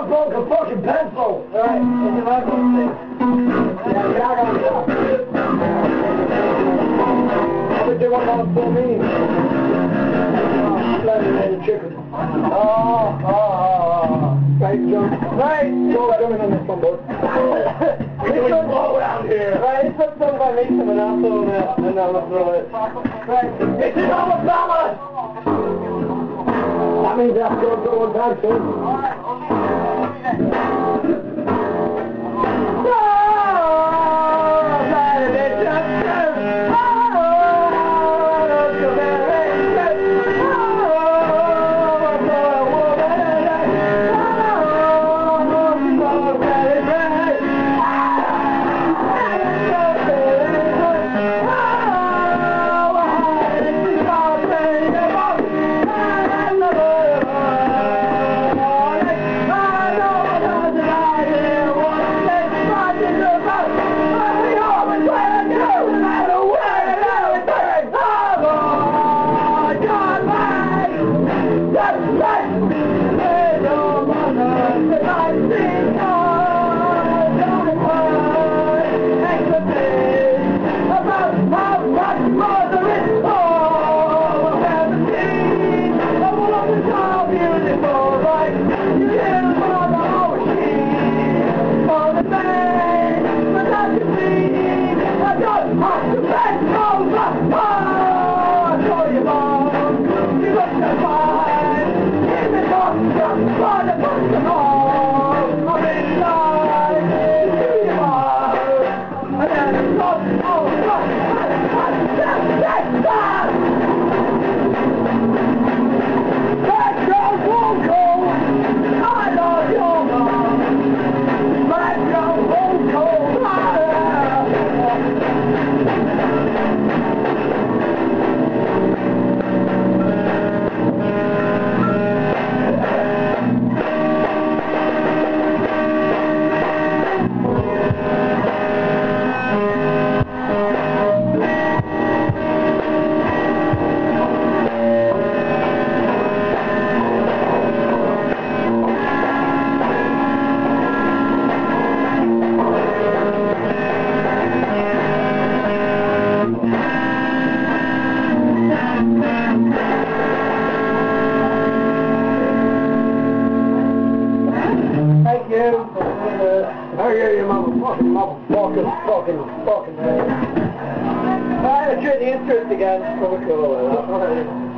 I broke a fucking pencil. Right, it's a Michael thing. Yeah, yeah, I got it. I would do one on for me. Ah, bloody little chicken. Oh, oh, oh, oh. Right, John. Right, Go coming on this one, bud. This It's one's- low around here. Right, this one's done by me, someone else will it, and I'll throw it. Right. It's our family. That means I have to go one time soon. Thank uh, you. I hear you, motherfucking, motherfucking, fucking, fucking. Alright, let's try the interest again. Probably cool. Uh,